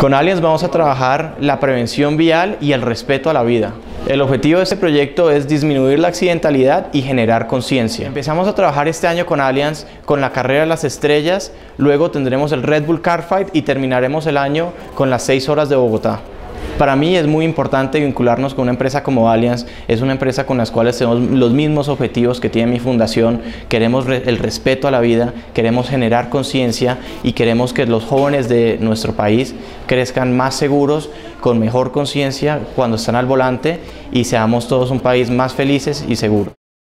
Con Allianz vamos a trabajar la prevención vial y el respeto a la vida. El objetivo de este proyecto es disminuir la accidentalidad y generar conciencia. Empezamos a trabajar este año con Allianz con la carrera de las estrellas, luego tendremos el Red Bull Car Fight y terminaremos el año con las 6 horas de Bogotá. Para mí es muy importante vincularnos con una empresa como Allianz, es una empresa con las cuales tenemos los mismos objetivos que tiene mi fundación, queremos el respeto a la vida, queremos generar conciencia y queremos que los jóvenes de nuestro país crezcan más seguros, con mejor conciencia cuando están al volante y seamos todos un país más felices y seguro.